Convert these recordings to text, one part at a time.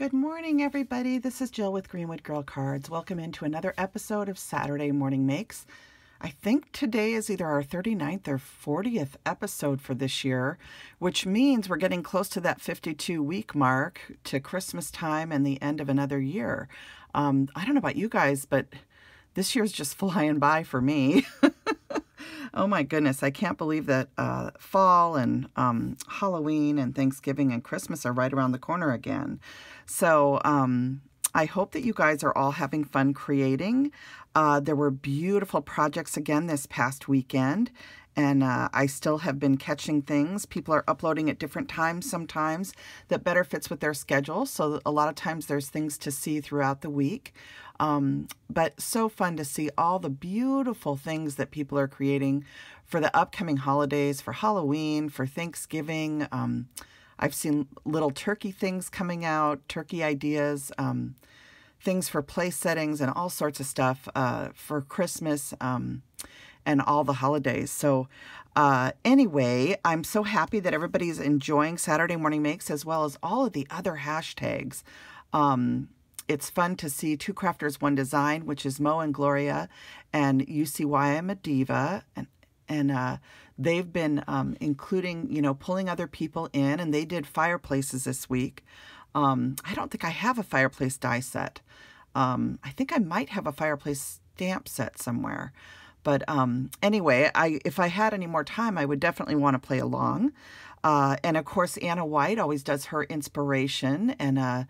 Good morning, everybody. This is Jill with Greenwood Girl Cards. Welcome into another episode of Saturday Morning Makes. I think today is either our 39th or 40th episode for this year, which means we're getting close to that 52 week mark to Christmas time and the end of another year. Um, I don't know about you guys, but this year's just flying by for me. oh my goodness, I can't believe that uh, fall and um, Halloween and Thanksgiving and Christmas are right around the corner again. So um, I hope that you guys are all having fun creating. Uh, there were beautiful projects again this past weekend, and uh, I still have been catching things. People are uploading at different times sometimes that better fits with their schedule. So a lot of times there's things to see throughout the week. Um, but so fun to see all the beautiful things that people are creating for the upcoming holidays, for Halloween, for Thanksgiving. Um, I've seen little turkey things coming out, turkey ideas, um, things for place settings, and all sorts of stuff uh, for Christmas um, and all the holidays. So, uh, anyway, I'm so happy that everybody's enjoying Saturday Morning Makes as well as all of the other hashtags. Um, it's fun to see Two Crafters, One Design, which is Mo and Gloria, and You See Why I'm a Diva. And, and uh, they've been um, including, you know, pulling other people in, and they did fireplaces this week. Um, I don't think I have a fireplace die set. Um, I think I might have a fireplace stamp set somewhere. But um, anyway, I if I had any more time, I would definitely want to play along. Uh, and of course, Anna Wight always does her inspiration, and uh,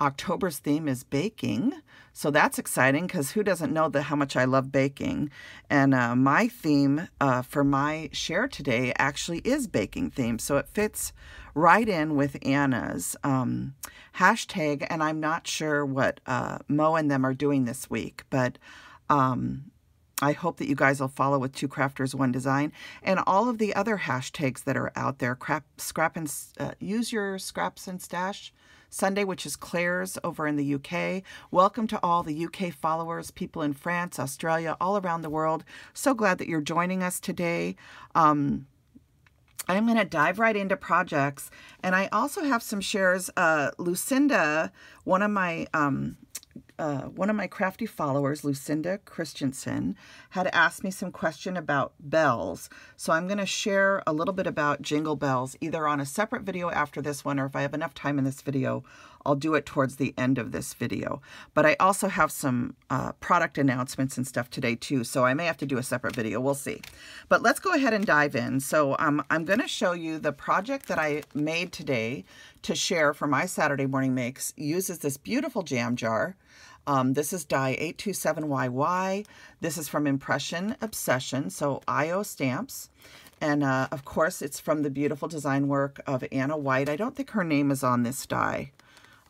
October's theme is baking. So that's exciting because who doesn't know the, how much I love baking? And uh, my theme uh, for my share today actually is baking theme. So it fits right in with Anna's um, hashtag. And I'm not sure what uh, Mo and them are doing this week, but um, I hope that you guys will follow with Two Crafters One Design and all of the other hashtags that are out there. Crap, scrap and uh, use your scraps and stash Sunday, which is Claire's over in the UK. Welcome to all the UK followers, people in France, Australia, all around the world. So glad that you're joining us today. Um, I'm going to dive right into projects. And I also have some shares. Uh, Lucinda, one of my um, uh, one of my crafty followers, Lucinda Christensen, had asked me some question about bells. So I'm going to share a little bit about jingle bells, either on a separate video after this one, or if I have enough time in this video, I'll do it towards the end of this video. But I also have some uh, product announcements and stuff today too, so I may have to do a separate video. We'll see. But let's go ahead and dive in. So um, I'm going to show you the project that I made today to share for my Saturday morning makes. Uses this beautiful jam jar. Um, this is die 827YY. This is from Impression Obsession, so IO stamps. And uh, of course, it's from the beautiful design work of Anna Wight. I don't think her name is on this die.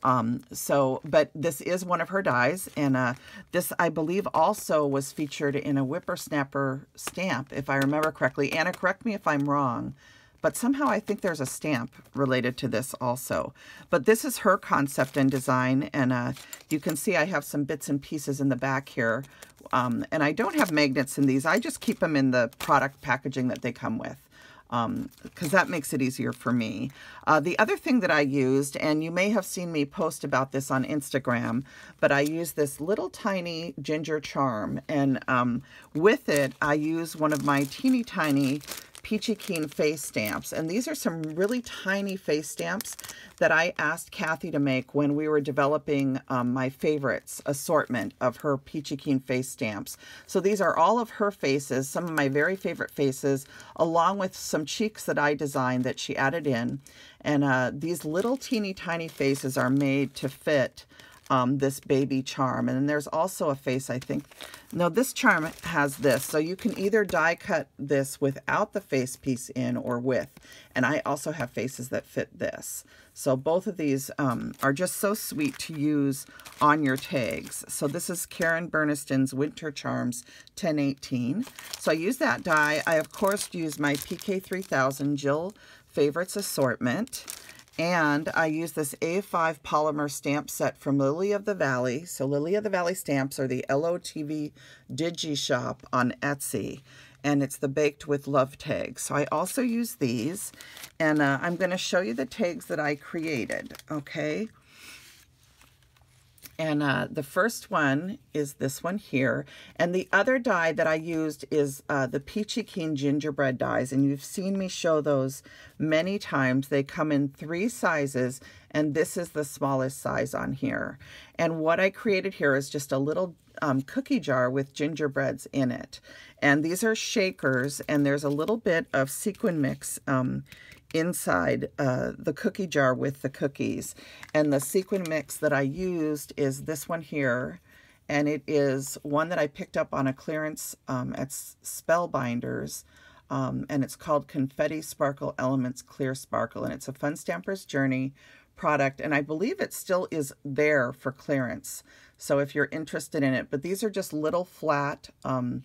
Um, so, but this is one of her dies, and uh, this, I believe, also was featured in a Whippersnapper stamp, if I remember correctly. Anna, correct me if I'm wrong, but somehow I think there's a stamp related to this also. But this is her concept and design, and uh, you can see I have some bits and pieces in the back here. Um, and I don't have magnets in these. I just keep them in the product packaging that they come with because um, that makes it easier for me. Uh, the other thing that I used, and you may have seen me post about this on Instagram, but I use this little tiny ginger charm, and um, with it, I use one of my teeny tiny Peachy Keen face stamps. And these are some really tiny face stamps that I asked Kathy to make when we were developing um, my favorites assortment of her Peachy Keen face stamps. So these are all of her faces, some of my very favorite faces, along with some cheeks that I designed that she added in. And uh, these little teeny tiny faces are made to fit um, this baby charm. And then there's also a face, I think. No, this charm has this. So you can either die cut this without the face piece in or with. And I also have faces that fit this. So both of these um, are just so sweet to use on your tags. So this is Karen Burniston's Winter Charms 1018. So I use that die. I, of course, use my PK3000 Jill Favorites Assortment. And I use this A5 polymer stamp set from Lily of the Valley. So Lily of the Valley stamps are the LOTV Digi Shop on Etsy. And it's the Baked with Love tags. So I also use these. And uh, I'm going to show you the tags that I created, okay? And uh, the first one is this one here. And the other die that I used is uh, the Peachy Keen gingerbread dies. And you've seen me show those many times. They come in three sizes. And this is the smallest size on here. And what I created here is just a little um, cookie jar with gingerbreads in it. And these are shakers. And there's a little bit of sequin mix um, inside uh, the cookie jar with the cookies. And the sequin mix that I used is this one here. And it is one that I picked up on a clearance um, at Spellbinders. Um, and it's called Confetti Sparkle Elements Clear Sparkle. And it's a Fun Stamper's Journey product. And I believe it still is there for clearance. So if you're interested in it. But these are just little flat um,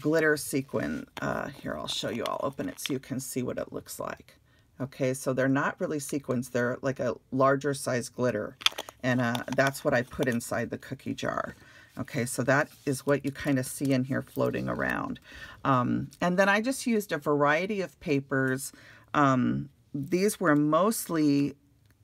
glitter sequin. Uh, here, I'll show you. I'll open it so you can see what it looks like. Okay, so they're not really sequins. They're like a larger size glitter. And uh, that's what I put inside the cookie jar. Okay, so that is what you kind of see in here floating around. Um, and then I just used a variety of papers. Um, these were mostly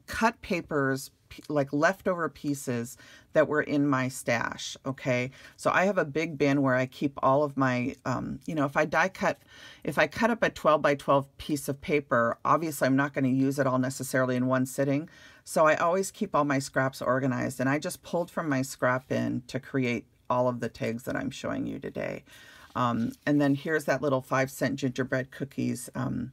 cut papers, like leftover pieces that were in my stash, okay? So I have a big bin where I keep all of my, um, you know, if I die cut, if I cut up a 12 by 12 piece of paper, obviously I'm not going to use it all necessarily in one sitting. So I always keep all my scraps organized and I just pulled from my scrap bin to create all of the tags that I'm showing you today. Um, and then here's that little five cent gingerbread cookies um,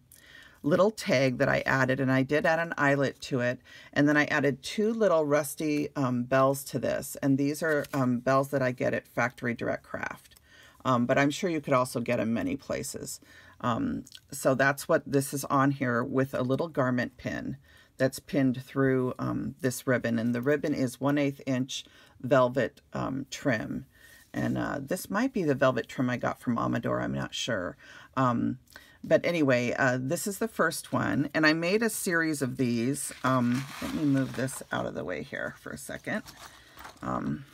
little tag that I added, and I did add an eyelet to it. And then I added two little rusty um, bells to this. And these are um, bells that I get at Factory Direct Craft. Um, but I'm sure you could also get them many places. Um, so that's what this is on here with a little garment pin that's pinned through um, this ribbon. And the ribbon is 1 8 inch velvet um, trim. And uh, this might be the velvet trim I got from Amador, I'm not sure. Um, but anyway, uh, this is the first one, and I made a series of these. Um, let me move this out of the way here for a second. Um,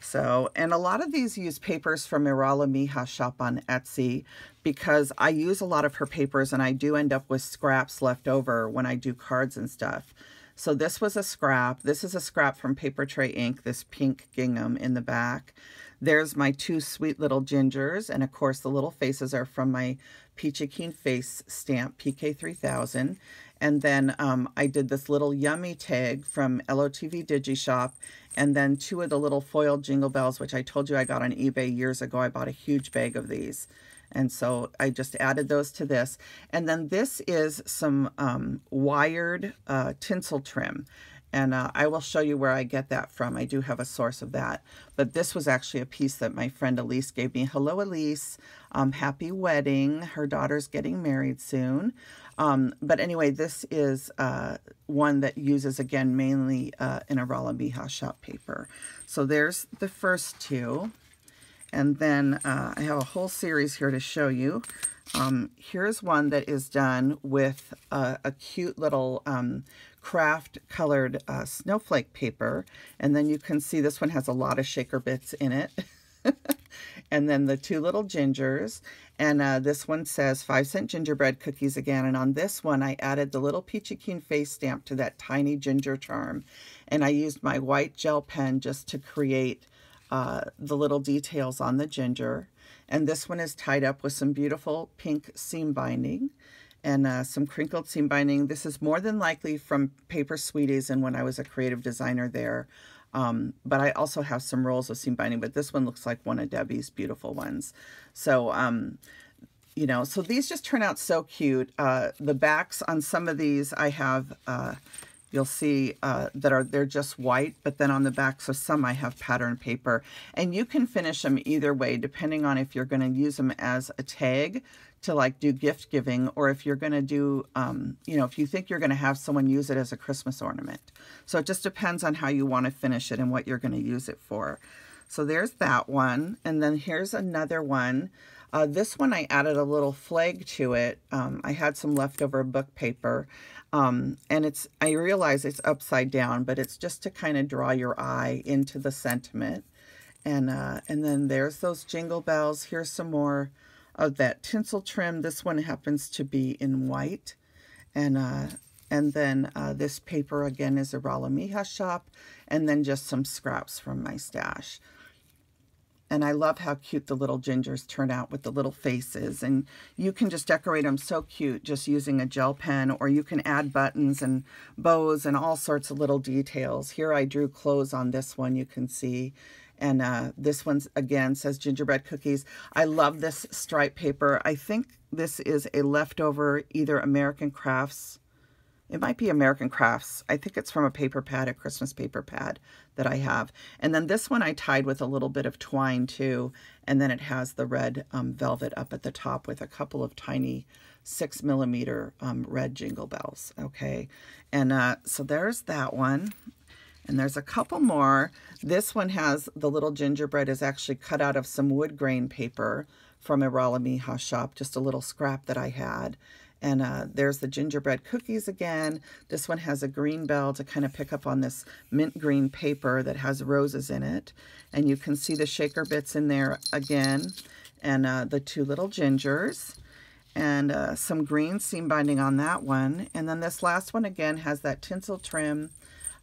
so, and a lot of these use papers from Irala Mija shop on Etsy because I use a lot of her papers and I do end up with scraps left over when I do cards and stuff. So this was a scrap. This is a scrap from Paper Tray Ink, this pink gingham in the back. There's my two sweet little gingers, and of course the little faces are from my Peachy Keen Face stamp, PK3000. And then um, I did this little yummy tag from LOTV DigiShop, and then two of the little foil jingle bells, which I told you I got on eBay years ago. I bought a huge bag of these. And so I just added those to this. And then this is some um, wired uh, tinsel trim. And uh, I will show you where I get that from. I do have a source of that. But this was actually a piece that my friend Elise gave me. Hello, Elise. Um, happy wedding. Her daughter's getting married soon. Um, but anyway, this is uh, one that uses, again, mainly uh, an Irala Mija shop paper. So there's the first two. And then uh, I have a whole series here to show you. Um, here's one that is done with a, a cute little um, craft colored uh, snowflake paper. And then you can see this one has a lot of shaker bits in it. and then the two little gingers. And uh, this one says 5 cent gingerbread cookies again. And on this one, I added the little Peachy Keen face stamp to that tiny ginger charm. And I used my white gel pen just to create uh, the little details on the ginger. And this one is tied up with some beautiful pink seam binding and uh, some crinkled seam binding. This is more than likely from Paper Sweeties and when I was a creative designer there. Um, but I also have some rolls of seam binding, but this one looks like one of Debbie's beautiful ones. So, um, you know, so these just turn out so cute. Uh, the backs on some of these I have, uh, you'll see uh, that are they're just white, but then on the backs so some I have pattern paper. And you can finish them either way, depending on if you're going to use them as a tag to like do gift giving or if you're going to do, um, you know, if you think you're going to have someone use it as a Christmas ornament. So it just depends on how you want to finish it and what you're going to use it for. So there's that one. And then here's another one. Uh, this one I added a little flag to it. Um, I had some leftover book paper. Um, and it's, I realize it's upside down, but it's just to kind of draw your eye into the sentiment. And, uh, and then there's those jingle bells. Here's some more of that tinsel trim. This one happens to be in white. And uh, And then uh, this paper again is a Rala Miha shop and then just some scraps from my stash. And I love how cute the little gingers turn out with the little faces. And you can just decorate them so cute just using a gel pen, or you can add buttons and bows and all sorts of little details. Here I drew clothes on this one, you can see. And uh, this one, again, says gingerbread cookies. I love this stripe paper. I think this is a leftover either American Crafts it might be American Crafts. I think it's from a paper pad, a Christmas paper pad that I have. And then this one I tied with a little bit of twine too. And then it has the red um, velvet up at the top with a couple of tiny six millimeter um, red jingle bells. Okay. And uh, so there's that one. And there's a couple more. This one has the little gingerbread is actually cut out of some wood grain paper from a Rala Miha shop, just a little scrap that I had. And uh, there's the gingerbread cookies again. This one has a green bell to kind of pick up on this mint green paper that has roses in it. And you can see the shaker bits in there again. And uh, the two little gingers. And uh, some green seam binding on that one. And then this last one again has that tinsel trim.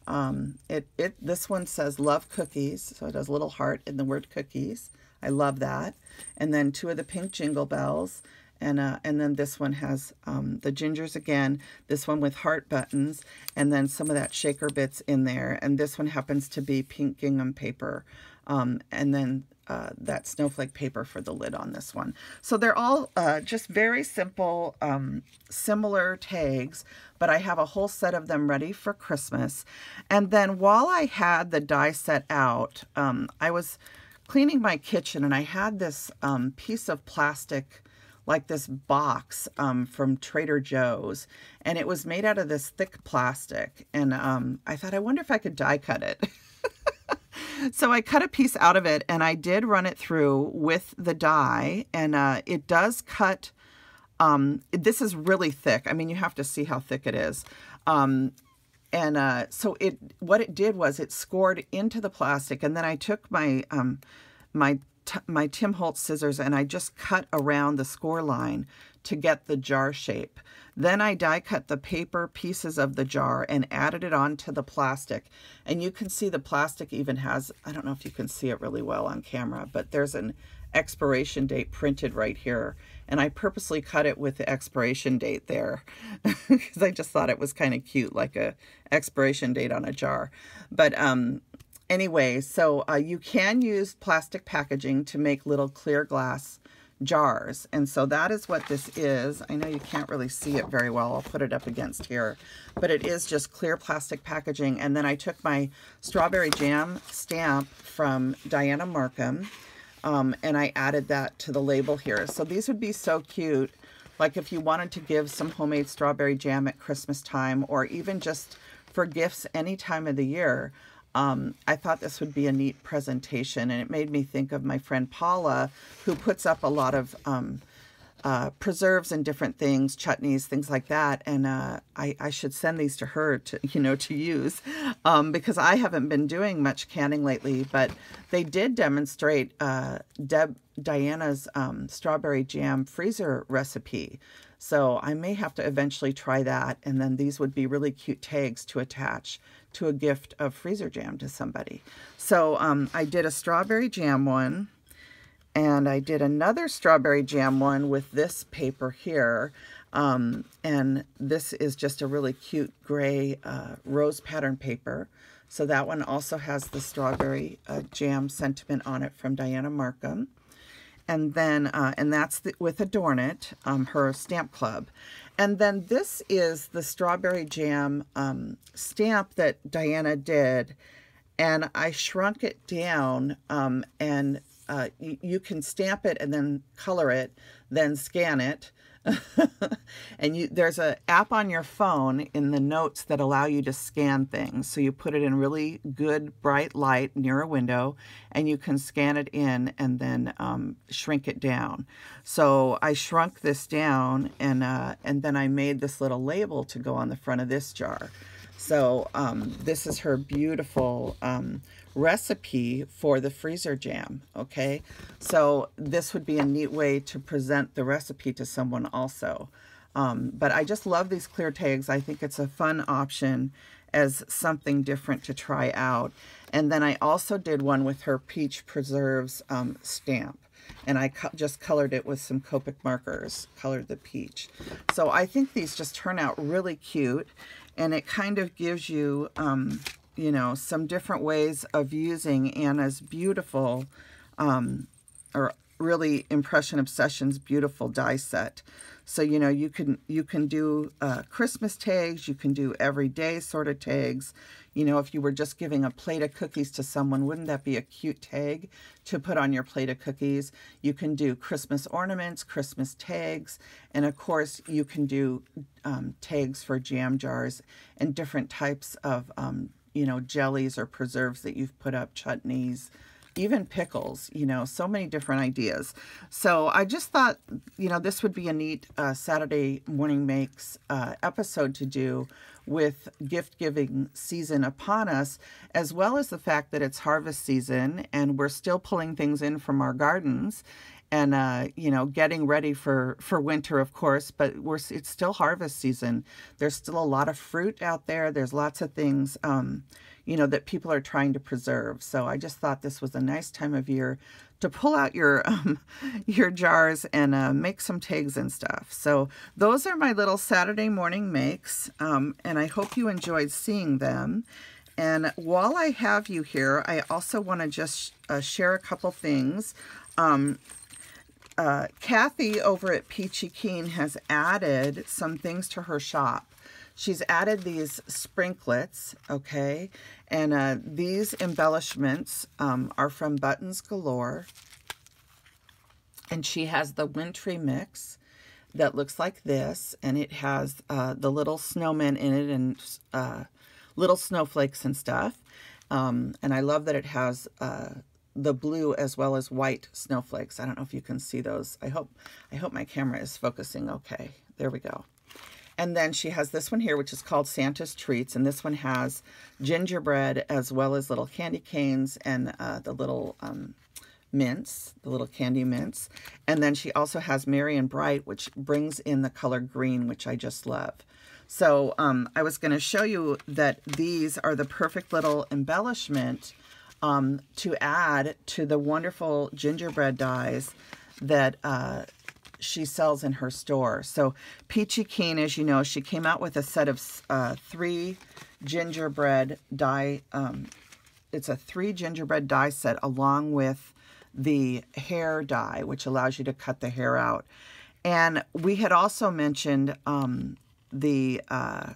Um, it, it This one says love cookies. So it has a little heart in the word cookies. I love that. And then two of the pink jingle bells and uh, and then this one has um, the gingers again, this one with heart buttons, and then some of that shaker bits in there. And this one happens to be pink gingham paper. Um, and then uh, that snowflake paper for the lid on this one. So they're all uh, just very simple, um, similar tags, but I have a whole set of them ready for Christmas. And then while I had the die set out, um, I was cleaning my kitchen and I had this um, piece of plastic like this box um, from Trader Joe's, and it was made out of this thick plastic. And um, I thought, I wonder if I could die cut it. so I cut a piece out of it, and I did run it through with the die, and uh, it does cut. Um, this is really thick. I mean, you have to see how thick it is. Um, and uh, so it, what it did was it scored into the plastic, and then I took my um, my my Tim Holtz scissors and I just cut around the score line to get the jar shape. Then I die cut the paper pieces of the jar and added it onto the plastic. And you can see the plastic even has, I don't know if you can see it really well on camera, but there's an expiration date printed right here. And I purposely cut it with the expiration date there because I just thought it was kind of cute, like a expiration date on a jar. But um, anyway, so uh, you can use plastic packaging to make little clear glass jars. And so that is what this is. I know you can't really see it very well. I'll put it up against here. But it is just clear plastic packaging. And then I took my strawberry jam stamp from Dianna Marcum um, and I added that to the label here. So these would be so cute. Like if you wanted to give some homemade strawberry jam at Christmas time or even just for gifts any time of the year um, I thought this would be a neat presentation, and it made me think of my friend Paula, who puts up a lot of um, uh, preserves and different things, chutneys, things like that. And uh, I, I, should send these to her to, you know, to use um, because I haven't been doing much canning lately. But they did demonstrate uh, Deb Dianna's um, strawberry jam freezer recipe. So I may have to eventually try that. And then these would be really cute tags to attach to a gift of freezer jam to somebody. So um, I did a strawberry jam one and I did another strawberry jam one with this paper here. Um, and this is just a really cute gray uh, rose pattern paper. So that one also has the strawberry uh, jam sentiment on it from Dianna Marcum. And then, uh, and that's the, with Adornit, um, her stamp club. And then this is the strawberry jam um, stamp that Dianna did. And I shrunk it down um, and uh, you can stamp it and then color it, then scan it. and you there's an app on your phone in the notes that allow you to scan things. So you put it in really good bright light near a window and you can scan it in and then um, shrink it down. So I shrunk this down and, uh, and then I made this little label to go on the front of this jar. So um, this is her beautiful um, recipe for the freezer jam, okay? So this would be a neat way to present the recipe to someone also. Um, but I just love these clear tags. I think it's a fun option as something different to try out. And then I also did one with her Peach Preserves um, stamp. And I co just colored it with some Copic markers, colored the peach. So I think these just turn out really cute. And it kind of gives you, um, you know, some different ways of using Anna's beautiful, um, or really Impression Obsessions beautiful die set. So, you know, you can, you can do uh, Christmas tags, you can do everyday sort of tags. You know, if you were just giving a plate of cookies to someone, wouldn't that be a cute tag to put on your plate of cookies? You can do Christmas ornaments, Christmas tags, and of course you can do um, tags for jam jars and different types of, um, you know, jellies or preserves that you've put up, chutneys, even pickles, you know, so many different ideas. So I just thought, you know, this would be a neat uh, Saturday morning makes uh, episode to do with gift giving season upon us, as well as the fact that it's harvest season and we're still pulling things in from our gardens and uh, you know getting ready for for winter of course but we're it's still harvest season there's still a lot of fruit out there there's lots of things um, you know, that people are trying to preserve. So I just thought this was a nice time of year to pull out your um, your jars and uh, make some tags and stuff. So those are my little Saturday morning makes, um, and I hope you enjoyed seeing them. And while I have you here, I also want to just uh, share a couple things. Um, uh, Kathy over at Peachy Keen has added some things to her shop. She's added these sprinklets, okay? And uh, these embellishments um, are from Buttons Galore. And she has the wintry mix that looks like this. And it has uh, the little snowmen in it and uh, little snowflakes and stuff. Um, and I love that it has uh, the blue as well as white snowflakes. I don't know if you can see those. I hope I hope my camera is focusing okay. There we go. And then she has this one here, which is called Santa's Treats. And this one has gingerbread as well as little candy canes and uh, the little um, mints, the little candy mints. And then she also has Merry and Bright, which brings in the color green, which I just love. So um, I was going to show you that these are the perfect little embellishment um, to add to the wonderful gingerbread dies that uh, she sells in her store. So Peachy Keen, as you know, she came out with a set of uh, three gingerbread die. Um, it's a three gingerbread die set along with the hair dye, which allows you to cut the hair out. And we had also mentioned um, the, uh,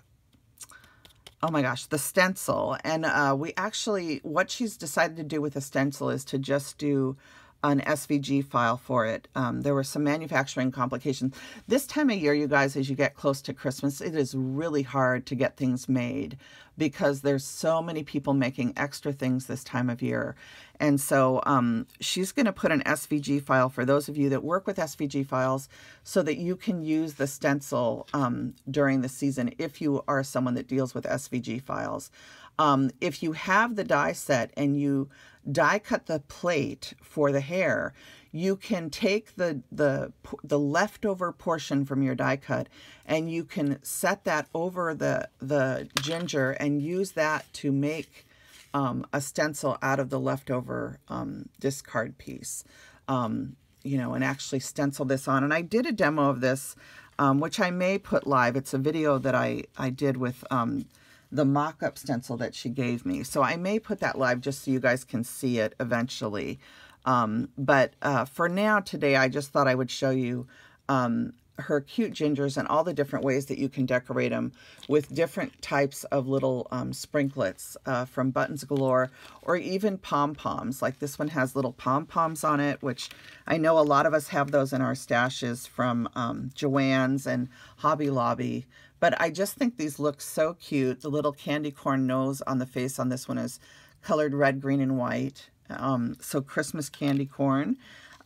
oh my gosh, the stencil. And uh, we actually, what she's decided to do with the stencil is to just do an SVG file for it. Um, there were some manufacturing complications. This time of year, you guys, as you get close to Christmas, it is really hard to get things made because there's so many people making extra things this time of year. And so um, she's going to put an SVG file for those of you that work with SVG files so that you can use the stencil um, during the season if you are someone that deals with SVG files. Um, if you have the die set and you die cut the plate for the hair, you can take the, the, the leftover portion from your die cut and you can set that over the, the ginger and use that to make um, a stencil out of the leftover um, discard piece. Um, you know, and actually stencil this on. And I did a demo of this, um, which I may put live. It's a video that I, I did with um, the mock-up stencil that she gave me. So I may put that live just so you guys can see it eventually. Um, but uh, for now, today, I just thought I would show you um, her cute gingers and all the different ways that you can decorate them with different types of little um, sprinklets uh, from Buttons Galore or even pom-poms. Like this one has little pom-poms on it, which I know a lot of us have those in our stashes from um, Joann's and Hobby Lobby. But I just think these look so cute. The little candy corn nose on the face on this one is colored red, green, and white. Um, so Christmas candy corn.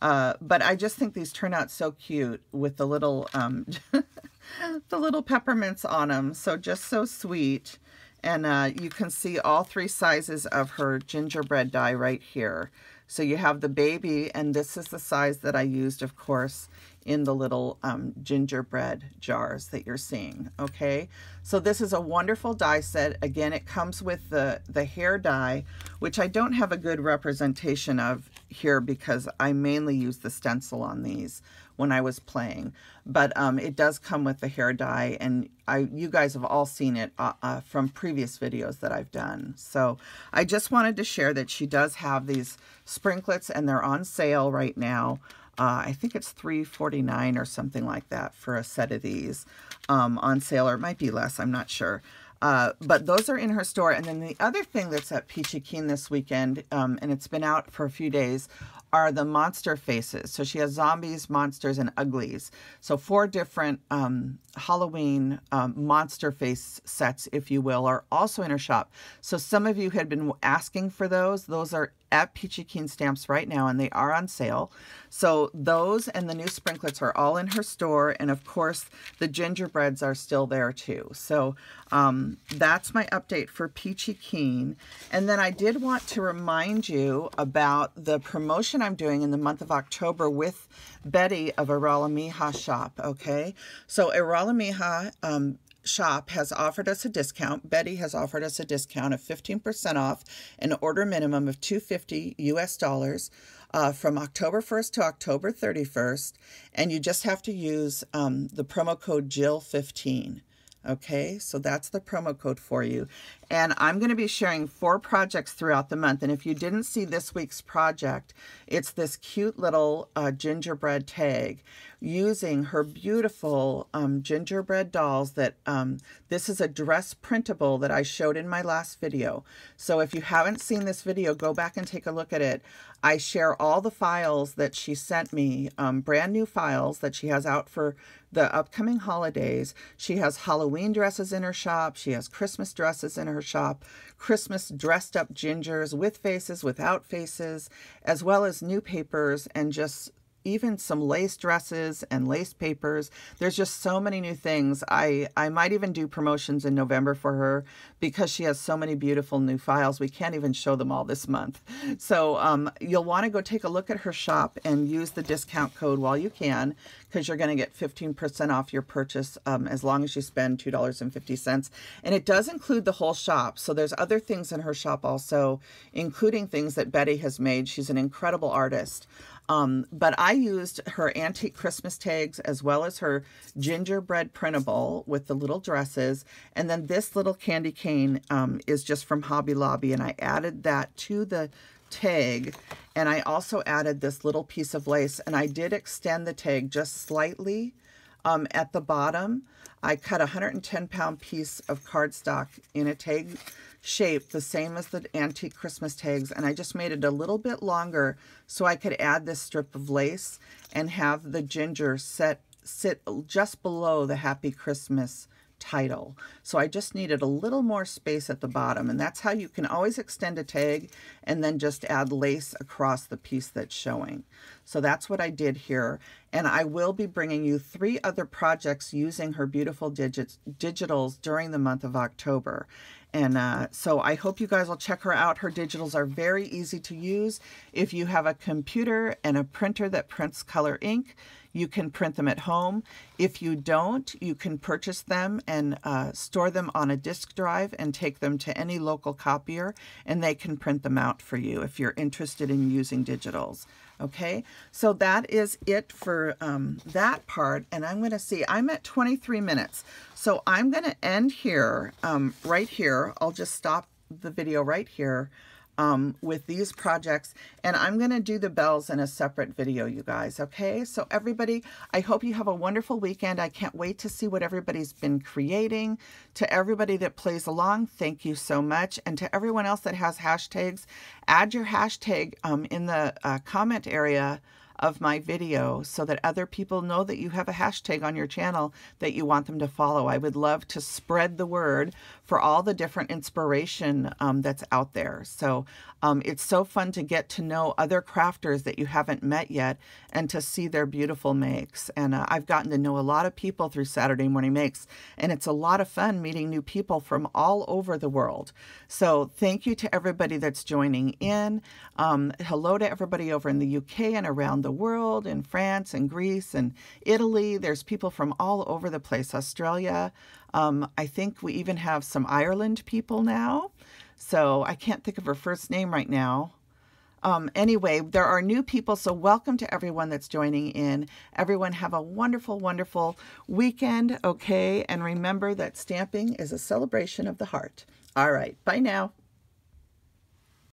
Uh, but I just think these turn out so cute with the little um, the little peppermints on them. So just so sweet. And uh, you can see all three sizes of her gingerbread die right here. So you have the baby, and this is the size that I used, of course, in the little um, gingerbread jars that you're seeing, okay? So this is a wonderful die set. Again, it comes with the, the hair die, which I don't have a good representation of here because I mainly use the stencil on these when I was playing. But um, it does come with the hair die, and I you guys have all seen it uh, uh, from previous videos that I've done. So I just wanted to share that she does have these sprinklets, and they're on sale right now. Uh, I think it's $3.49 or something like that for a set of these um, on sale, or it might be less, I'm not sure. Uh, but those are in her store. And then the other thing that's at Peachy Keen this weekend, um, and it's been out for a few days, are the monster faces. So she has zombies, monsters, and uglies. So four different um, Halloween um, monster face sets, if you will, are also in her shop. So some of you had been asking for those. Those are at Peachy Keen Stamps right now, and they are on sale. So those and the new sprinklets are all in her store, and of course the gingerbreads are still there too. So um, that's my update for Peachy Keen. And then I did want to remind you about the promotion I'm doing in the month of October with Betty of Arala Mija Shop, okay? So Arala Mija um, shop has offered us a discount. Betty has offered us a discount of 15% off an order minimum of 250 US dollars uh, from October 1st to October 31st. And you just have to use um, the promo code Jill15. Okay, so that's the promo code for you. And I'm going to be sharing four projects throughout the month. And if you didn't see this week's project, it's this cute little uh, gingerbread tag using her beautiful um, gingerbread dolls that um, this is a dress printable that I showed in my last video. So if you haven't seen this video, go back and take a look at it. I share all the files that she sent me, um, brand new files that she has out for the upcoming holidays. She has Halloween dresses in her shop. She has Christmas dresses in her shop, Christmas dressed up gingers with faces, without faces, as well as new papers and just even some lace dresses and lace papers. There's just so many new things. I, I might even do promotions in November for her because she has so many beautiful new files. We can't even show them all this month. So um, you'll want to go take a look at her shop and use the discount code while you can because you're going to get 15% off your purchase um, as long as you spend $2.50. And it does include the whole shop. So there's other things in her shop also, including things that Betty has made. She's an incredible artist. Um, but I used her antique Christmas tags as well as her gingerbread printable with the little dresses. And then this little candy cane um, is just from Hobby Lobby. And I added that to the tag. And I also added this little piece of lace. And I did extend the tag just slightly um, at the bottom. I cut a 110 pound piece of cardstock in a tag shape, the same as the antique Christmas tags, and I just made it a little bit longer so I could add this strip of lace and have the ginger set sit just below the Happy Christmas title. So I just needed a little more space at the bottom and that's how you can always extend a tag and then just add lace across the piece that's showing. So that's what I did here. And I will be bringing you three other projects using her beautiful digits, digitals during the month of October. And uh, so I hope you guys will check her out. Her digitals are very easy to use. If you have a computer and a printer that prints color ink, you can print them at home. If you don't, you can purchase them and uh, store them on a disk drive and take them to any local copier and they can print them out for you if you're interested in using digitals. Okay, so that is it for um, that part. And I'm going to see, I'm at 23 minutes. So I'm going to end here, um, right here. I'll just stop the video right here um, with these projects. And I'm going to do the bells in a separate video, you guys. Okay, so everybody, I hope you have a wonderful weekend. I can't wait to see what everybody's been creating. To everybody that plays along, thank you so much. And to everyone else that has hashtags, add your hashtag um, in the uh, comment area of my video so that other people know that you have a hashtag on your channel that you want them to follow. I would love to spread the word for all the different inspiration um, that's out there. So um, it's so fun to get to know other crafters that you haven't met yet and to see their beautiful makes. And uh, I've gotten to know a lot of people through Saturday Morning Makes, and it's a lot of fun meeting new people from all over the world. So thank you to everybody that's joining in. Um, hello to everybody over in the UK and around around the world in France and Greece and Italy. There's people from all over the place, Australia. Um, I think we even have some Ireland people now. So I can't think of her first name right now. Um, anyway, there are new people, so welcome to everyone that's joining in. Everyone have a wonderful, wonderful weekend, okay? And remember that stamping is a celebration of the heart. All right, bye now.